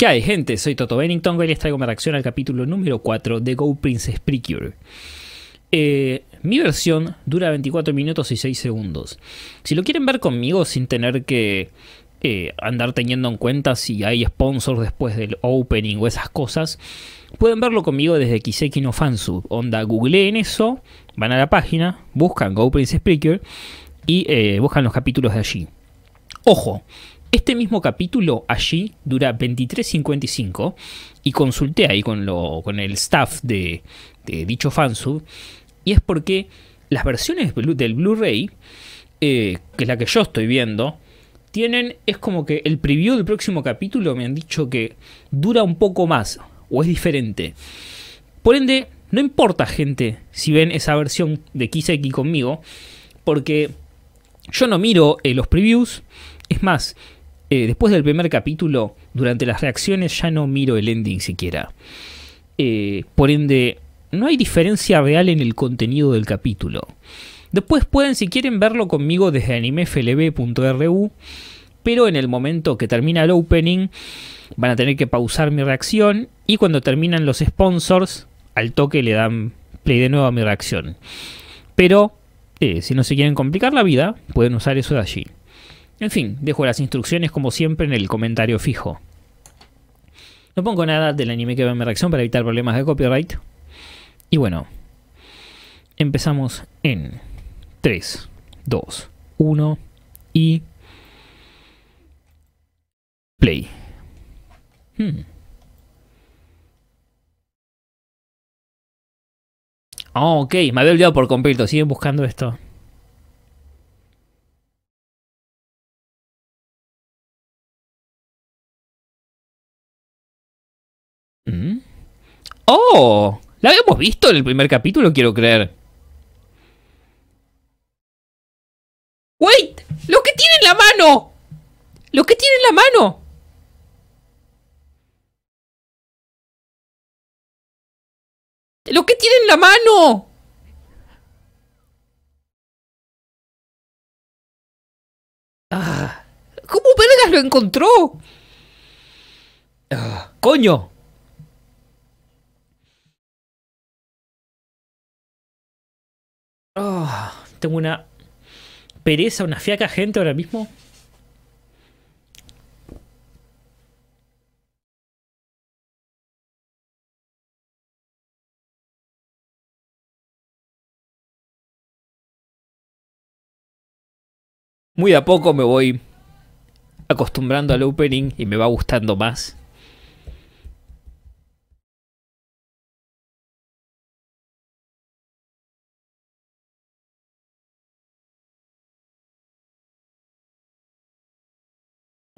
¿Qué hay, gente? Soy Toto Bennington y les traigo mi reacción al capítulo número 4 de Go Princess Precure. Eh, mi versión dura 24 minutos y 6 segundos. Si lo quieren ver conmigo sin tener que eh, andar teniendo en cuenta si hay sponsors después del opening o esas cosas, pueden verlo conmigo desde Kiseki no Fansub. Onda, googleen eso, van a la página, buscan Go Princess Precure y eh, buscan los capítulos de allí. Ojo, este mismo capítulo allí dura 23.55 y consulté ahí con, lo, con el staff de, dicho fansub y es porque las versiones del Blu-ray, eh, que es la que yo estoy viendo, tienen, es como que el preview del próximo capítulo me han dicho que dura un poco más o es diferente. Por ende, no importa gente si ven esa versión de Kiseki conmigo, porque yo no miro eh, los previews, es más, eh, después del primer capítulo, durante las reacciones ya no miro el ending siquiera. Eh, por ende, no hay diferencia real en el contenido del capítulo. Después pueden, si quieren, verlo conmigo desde animeflb.ru, pero en el momento que termina el opening, van a tener que pausar mi reacción y cuando terminan los sponsors, al toque le dan play de nuevo a mi reacción. Pero, eh, si no se quieren complicar la vida, pueden usar eso de allí. En fin, dejo las instrucciones como siempre en el comentario fijo. No pongo nada del anime que va en mi reacción para evitar problemas de copyright. Y bueno, empezamos en 3, 2, 1 y... Play. Hmm. Oh, ok, me había olvidado por completo. Siguen buscando esto. ¿La habíamos visto en el primer capítulo? Quiero creer. ¡Wait! ¡Lo que tiene en la mano! ¡Lo que tiene en la mano! ¡Lo que tiene en la mano! Ah, ¿Cómo vergas lo encontró? Ah, ¡Coño! Oh, tengo una pereza, una fiaca gente ahora mismo. Muy a poco me voy acostumbrando al opening y me va gustando más.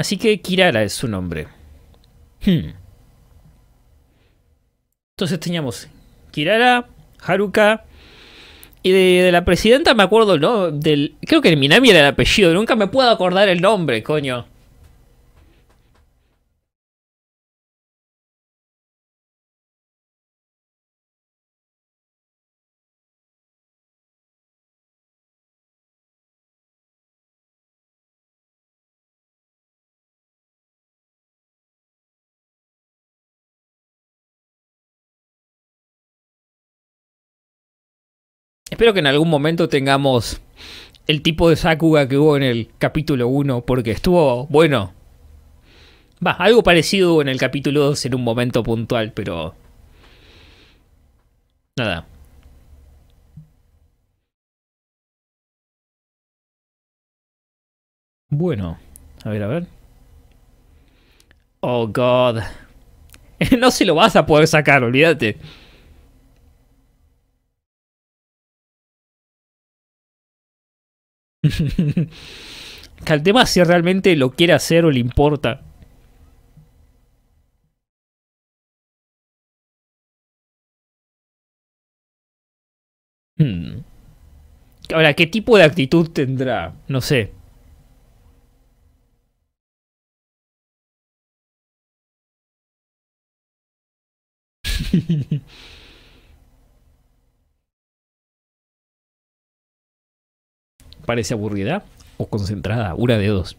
Así que Kirara es su nombre. Hmm. Entonces teníamos Kirara, Haruka. Y de, la presidenta me acuerdo, ¿no? Del, creo que Minami era el apellido. Nunca me puedo acordar el nombre, coño. Espero que en algún momento tengamos el tipo de Sakuga que hubo en el capítulo 1, porque estuvo bueno. Va, algo parecido en el capítulo 2 en un momento puntual, pero... Nada. Bueno, a ver, a ver. Oh, God. no se lo vas a poder sacar, olvídate. al tema si realmente lo quiere hacer o le importa. Hmm. Ahora, ¿qué tipo de actitud tendrá? No sé. parece aburrida o concentrada, una de dos.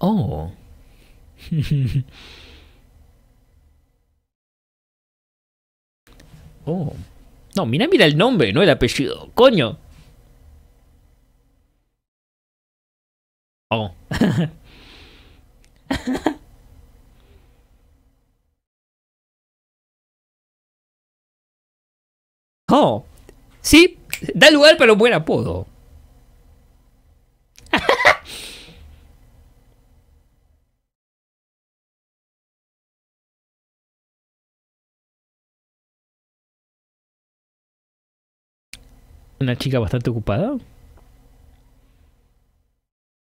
Oh. oh. No, mira, mira el nombre, no el apellido. Coño. Oh. oh. Sí, da lugar para un buen apodo. Una chica bastante ocupada.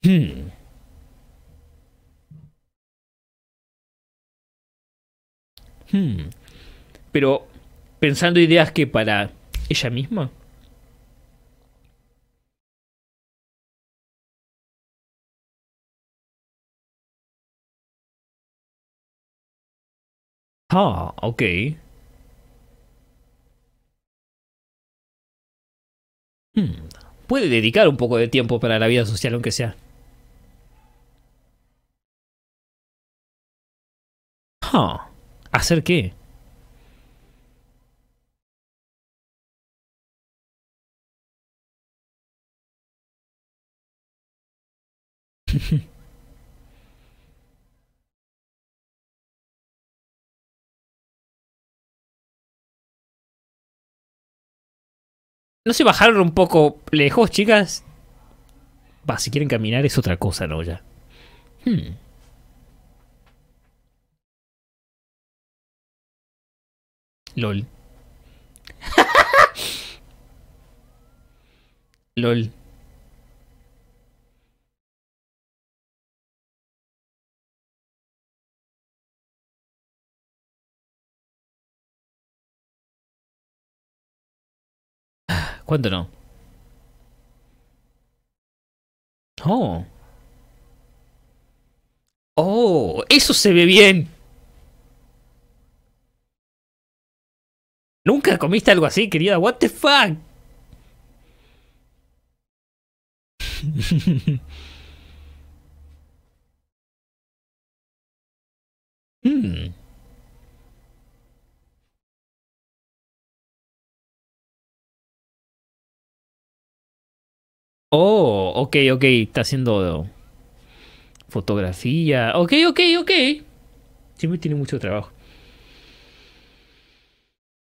Hmm. Hmm. Pero pensando ideas que para ella misma. Ah, ok. Hmm. Puede dedicar un poco de tiempo para la vida social, aunque sea. Ah, ¿hacer qué? ¿No se bajaron un poco lejos, chicas? Va, si quieren caminar es otra cosa, ¿no? Ya. Hmm. LOL. LOL. ¿Cuánto no? Oh. Oh, eso se ve bien. ¿Nunca comiste algo así, querida? What the fuck? hmm. Oh, ok, ok, está haciendo fotografía. Ok, ok, ok. Siempre tiene mucho trabajo.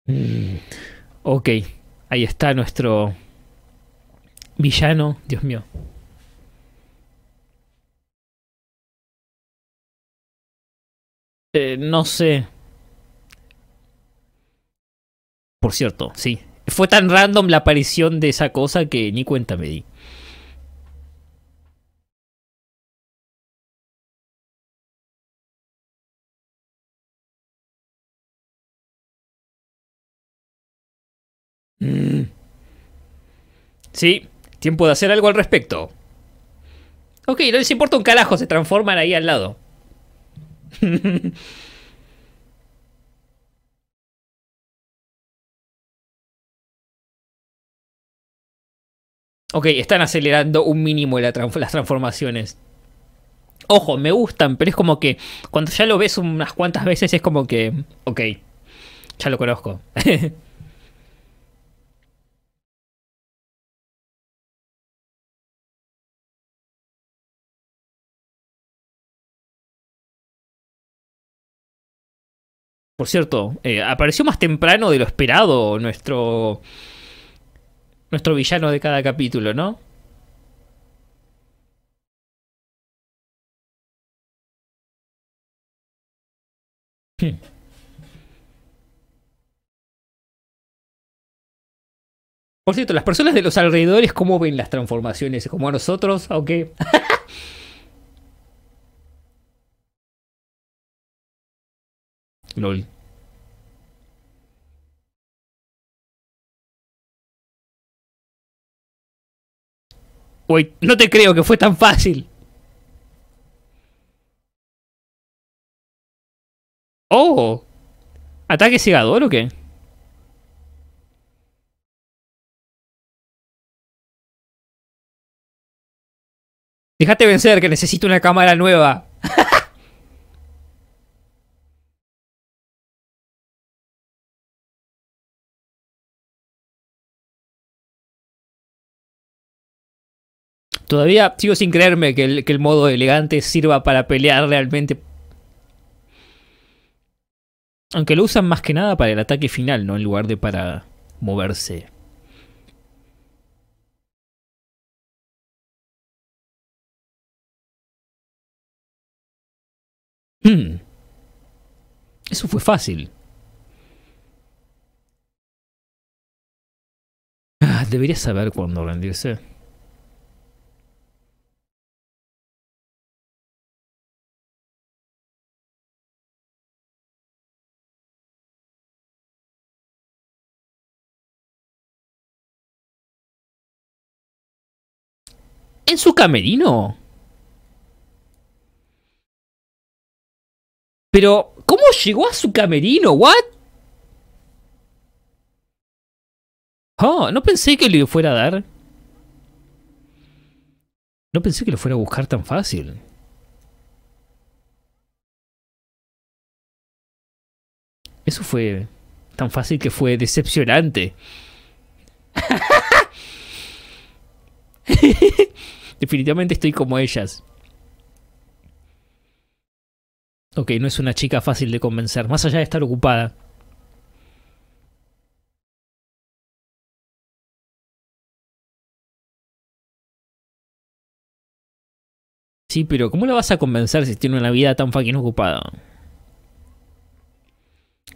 Mm, ok, ahí está nuestro villano. Dios mío. Eh, no sé. Por cierto, sí. Fue tan random la aparición de esa cosa que ni cuenta me di. Mm. Sí, tiempo de hacer algo al respecto. Ok, no les importa un carajo, se transforman ahí al lado. ok, están acelerando un mínimo las transformaciones. Ojo, me gustan, pero es como que cuando ya lo ves unas cuantas veces es como que... Ok, ya lo conozco. Por cierto, eh, apareció más temprano de lo esperado nuestro. Nuestro villano de cada capítulo, ¿no? Hmm. Por cierto, las personas de los alrededores, ¿cómo ven las transformaciones? ¿Como a nosotros? Aunque. LOL. Uy, no te creo que fue tan fácil. Oh. ¿Ataque cegador o qué? Déjate vencer, que necesito una cámara nueva. Todavía sigo sin creerme que el, modo elegante sirva para pelear realmente. Aunque lo usan más que nada para el ataque final, ¿no? En lugar de para moverse. Hmm. Eso fue fácil. Ah, debería saber cuándo rendirse. ¿En su camerino? Pero, ¿cómo llegó a su camerino? ¿What? Oh, no pensé que le fuera a dar. No pensé que lo fuera a buscar tan fácil. Eso fue tan fácil que fue decepcionante. Definitivamente estoy como ellas. Ok, no es una chica fácil de convencer, más allá de estar ocupada. Sí, pero ¿cómo la vas a convencer si tiene una vida tan fucking ocupada?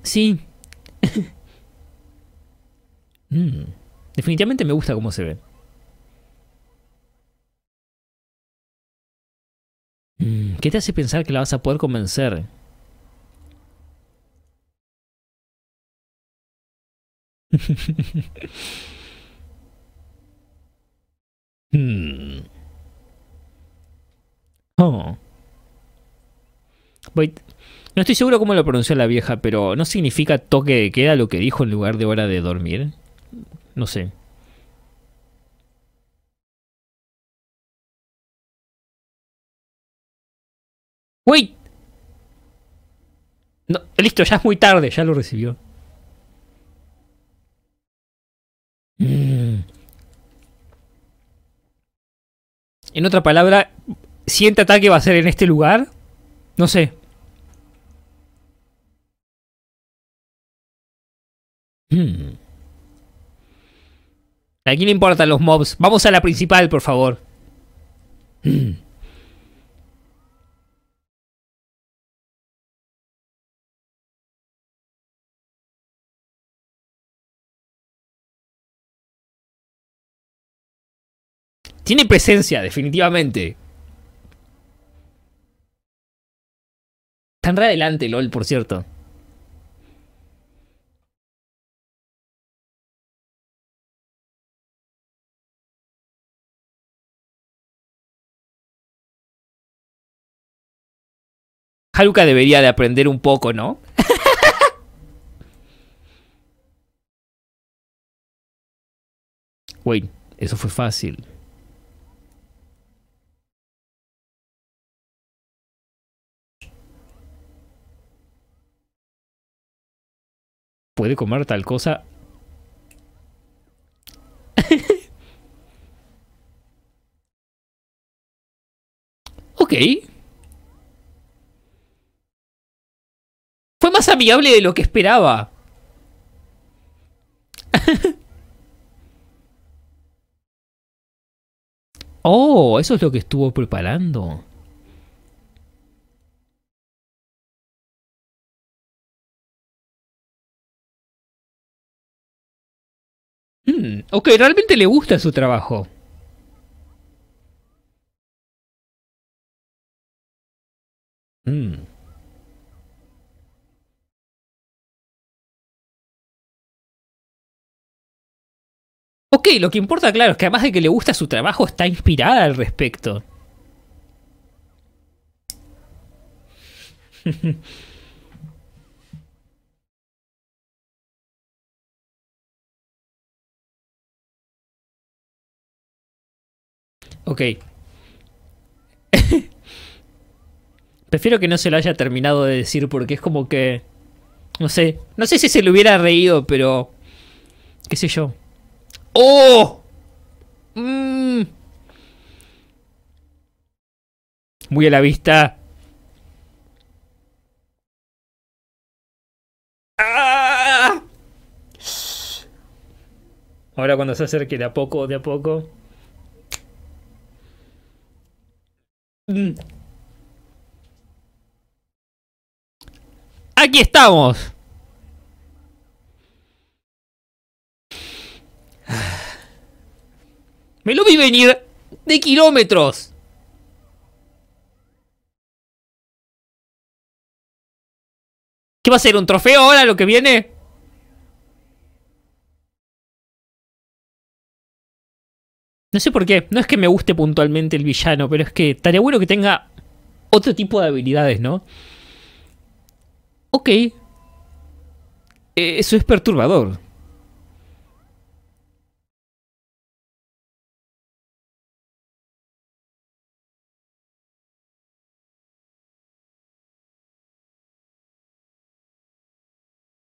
Sí. mm. Definitivamente me gusta cómo se ve. ¿Qué te hace pensar que la vas a poder convencer? hmm. Oh. Wait. No estoy seguro cómo lo pronunció la vieja, pero ¿no significa toque de queda lo que dijo en lugar de hora de dormir? No sé. ¡Wait! Listo, ya es muy tarde, ya lo recibió. Mm. En otra palabra, ¿siente ataque va a ser en este lugar? No sé. Hmm. ¿A quién le importan los mobs? Vamos a la principal, por favor. Hmm. Tiene presencia, definitivamente. Tan re adelante, LOL, por cierto. Haruka debería de aprender un poco, ¿no? Wait, eso fue fácil. Puede comer tal cosa. ok. Fue más amigable de lo que esperaba. oh, eso es lo que estuvo preparando. Mm, ok, realmente le gusta su trabajo. Mm. Ok, lo que importa, claro, es que además de que le gusta su trabajo, está inspirada al respecto. Ok. Prefiero que no se lo haya terminado de decir porque es como que... No sé. No sé si se le hubiera reído, pero... ¿Qué sé yo? ¡Oh! Mm. Muy a la vista. ¡Ah! Ahora cuando se acerque de a poco, de a poco. Mm. Aquí estamos. Me lo vi venir de kilómetros. ¿Qué va a ser? ¿Un trofeo ahora lo que viene? No sé por qué. No es que me guste puntualmente el villano, pero es que estaría bueno que tenga otro tipo de habilidades, ¿no? Ok. Eh, eso es perturbador.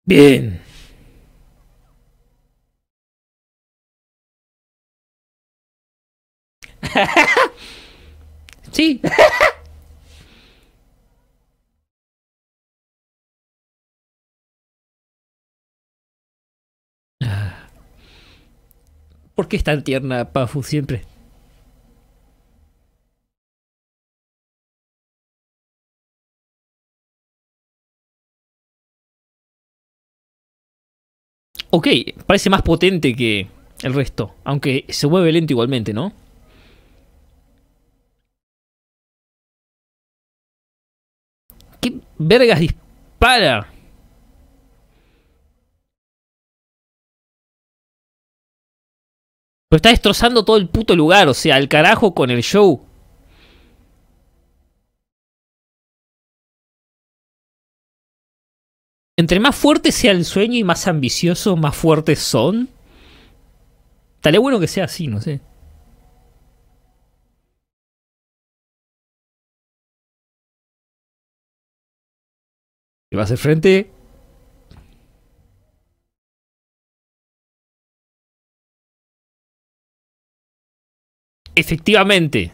Bien. sí. ¿Por qué es tan tierna Pafu siempre? Ok, parece más potente que el resto, aunque se mueve lento igualmente, ¿no? Vergas dispara? Pero está destrozando todo el puto lugar, o sea, al carajo con el show. Entre más fuerte sea el sueño y más ambicioso, más fuertes son. Estaría bueno que sea así, no sé. Va a hacer frente. Efectivamente.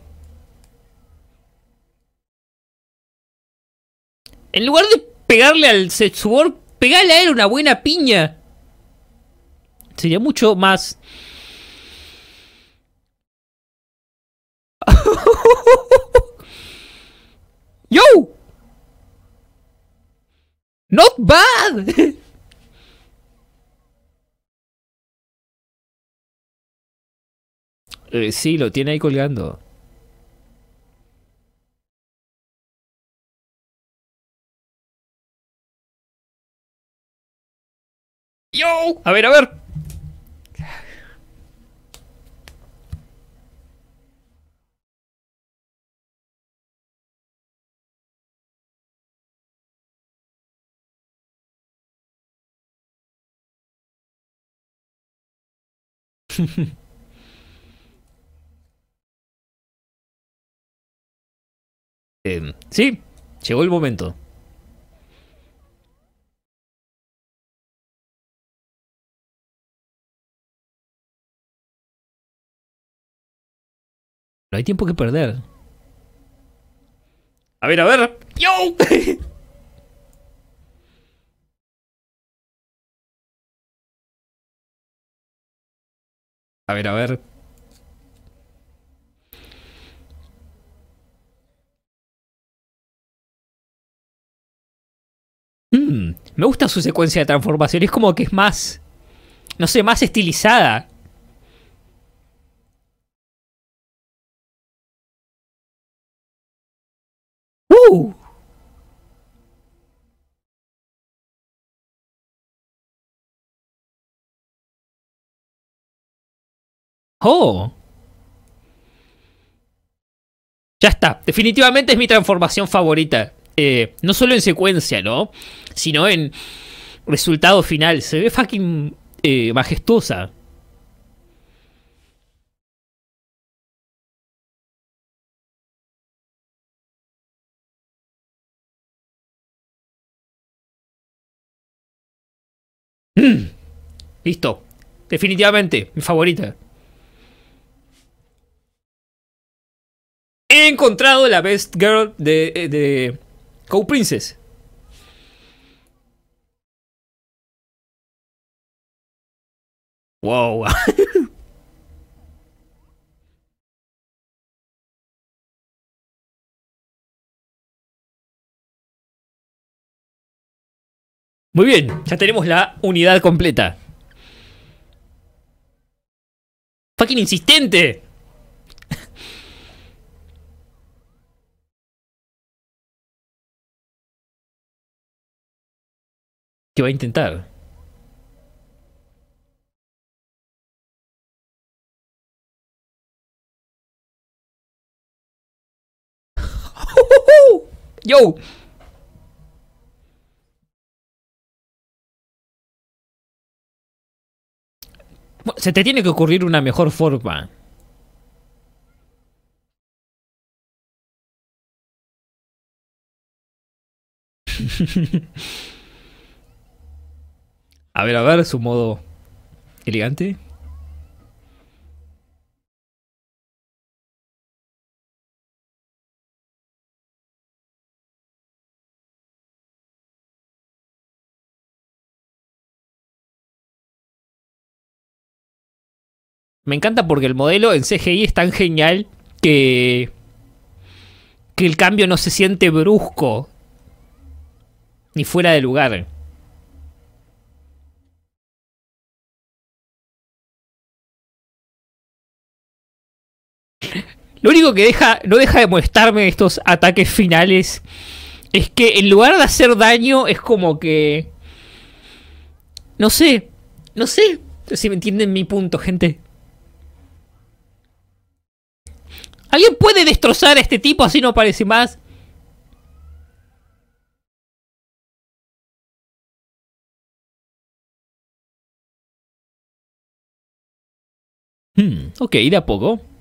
En lugar de pegarle al Setsubor, pegarle a él una buena piña. Sería mucho más... ¡Yo! ¡Not bad! eh, sí, lo tiene ahí colgando. ¡Yo! A ver, a ver. eh, sí, llegó el momento. No hay tiempo que perder. A ver, a ver. ¡Yo! a ver, a ver. Mm, me gusta su secuencia de transformación. Es como que es más... No sé, más estilizada. ¡Oh! Ya está. Definitivamente es mi transformación favorita. Eh, no solo en secuencia, ¿no? Sino en resultado final. Se ve fucking eh, majestuosa. Mm. Listo. Definitivamente, mi favorita. He encontrado la best girl de, eh, de Co Princess. Wow. Muy bien, ya tenemos la unidad completa. Fucking insistente. ¿Qué va a intentar? Yo. Se te tiene que ocurrir una mejor forma. a ver, a ver, su modo elegante. Me encanta porque el modelo en CGI es tan genial que. que el cambio no se siente brusco. Ni fuera de lugar. Lo único que deja, no deja de molestarme estos ataques finales es que en lugar de hacer daño es como que... No sé, no sé si me entienden mi punto, gente. ¿Alguien puede destrozar a este tipo así no parece más? Hmm, ok, de a poco.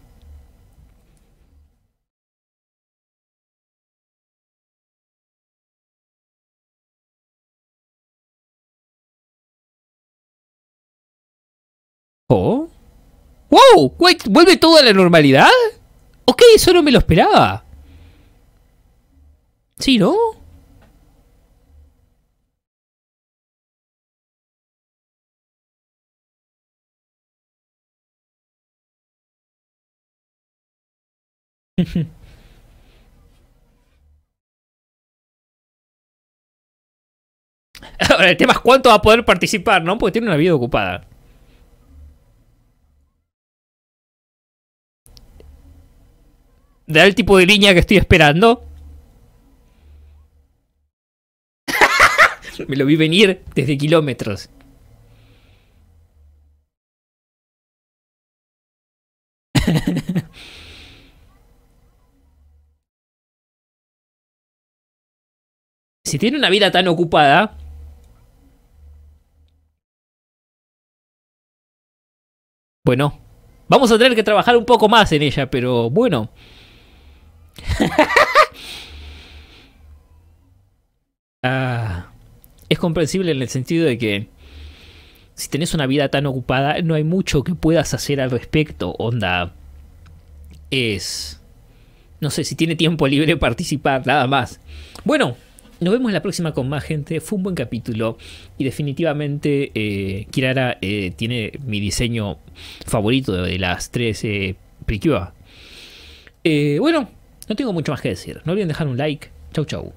¡Wow! ¿Vuelve todo a la normalidad? Ok, eso no me lo esperaba. ¿Sí, no? Ahora, el tema es cuánto va a poder participar, ¿no? Porque tiene una vida ocupada. Da el tipo de línea que estoy esperando. Me lo vi venir desde kilómetros. si tiene una vida tan ocupada... Bueno, vamos a tener que trabajar un poco más en ella, pero bueno. Ah, es comprensible en el sentido de que si tenés una vida tan ocupada, no hay mucho que puedas hacer al respecto. Onda. Es. No sé si tiene tiempo libre participar, nada más. Bueno, nos vemos en la próxima con más gente. Fue un buen capítulo. Y definitivamente eh, Kirara eh, tiene mi diseño favorito de las tres eh, Eh, bueno, no tengo mucho más que decir. No olviden dejar un like. Chau chau.